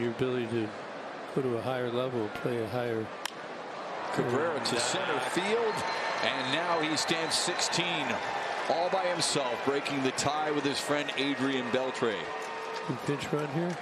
Your ability to go to a higher level, play a higher. Cabrera to center field, and now he stands 16 all by himself, breaking the tie with his friend Adrian Beltre. Pinch run here.